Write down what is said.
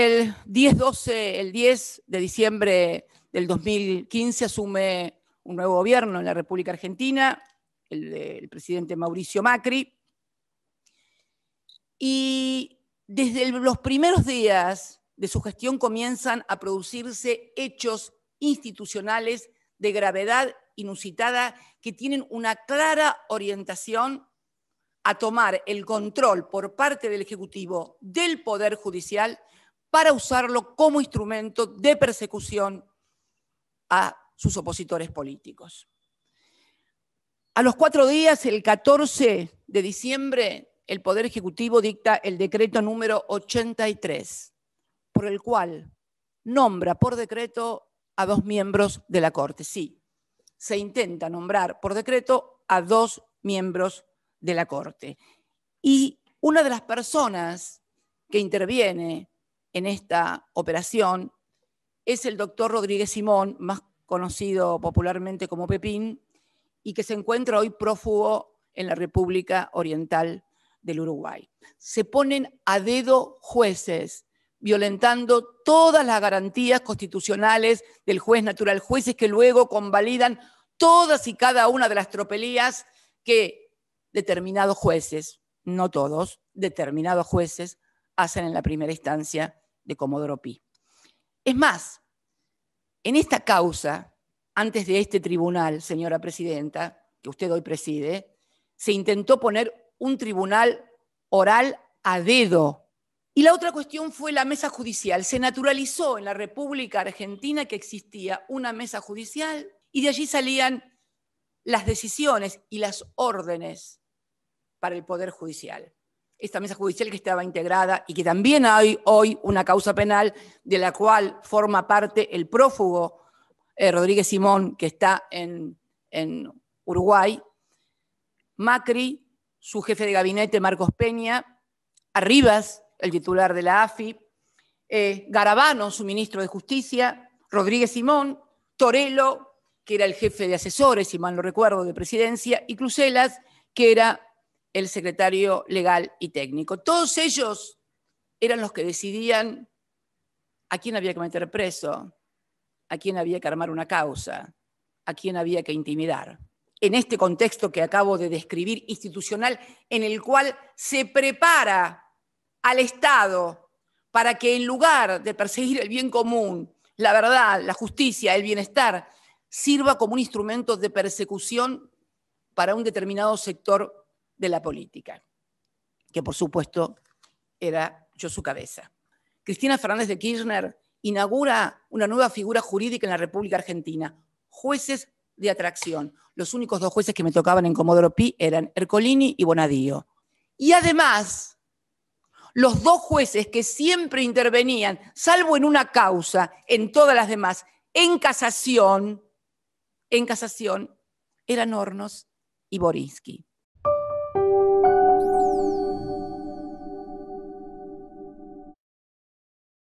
El 10-12, el 10 de diciembre del 2015 asume un nuevo gobierno en la República Argentina, el del presidente Mauricio Macri. Y desde los primeros días de su gestión comienzan a producirse hechos institucionales de gravedad inusitada que tienen una clara orientación a tomar el control por parte del Ejecutivo del Poder Judicial para usarlo como instrumento de persecución a sus opositores políticos. A los cuatro días, el 14 de diciembre, el Poder Ejecutivo dicta el decreto número 83, por el cual nombra por decreto a dos miembros de la Corte. Sí, se intenta nombrar por decreto a dos miembros de la Corte. Y una de las personas que interviene en esta operación es el doctor Rodríguez Simón, más conocido popularmente como Pepín, y que se encuentra hoy prófugo en la República Oriental del Uruguay. Se ponen a dedo jueces, violentando todas las garantías constitucionales del juez natural, jueces que luego convalidan todas y cada una de las tropelías que determinados jueces, no todos, determinados jueces hacen en la primera instancia de Comodoro Pi. Es más, en esta causa, antes de este tribunal, señora presidenta, que usted hoy preside, se intentó poner un tribunal oral a dedo. Y la otra cuestión fue la mesa judicial. Se naturalizó en la República Argentina que existía una mesa judicial y de allí salían las decisiones y las órdenes para el Poder Judicial esta mesa judicial que estaba integrada y que también hay hoy una causa penal de la cual forma parte el prófugo eh, Rodríguez Simón, que está en, Uruguay, Macri, su jefe de gabinete Marcos Peña, Arribas, el titular de la AFI, eh, Garabano, su ministro de Justicia, Rodríguez Simón, Torello, que era el jefe de asesores, si mal no recuerdo, de presidencia, y Crucelas, que era el secretario legal y técnico. Todos ellos eran los que decidían a quién había que meter preso, a quién había que armar una causa, a quién había que intimidar. En este contexto que acabo de describir institucional, en el cual se prepara al Estado para que en lugar de perseguir el bien común, la verdad, la justicia, el bienestar, sirva como un instrumento de persecución para un determinado sector de la política, que por supuesto era yo su cabeza. Cristina Fernández de Kirchner inaugura una nueva figura jurídica en la República Argentina, jueces de atracción. Los únicos dos jueces que me tocaban en Comodoro Pi eran Ercolini y Bonadío. Y además, los dos jueces que siempre intervenían, salvo en una causa, en todas las demás, en casación, en casación, eran Hornos y Borinsky.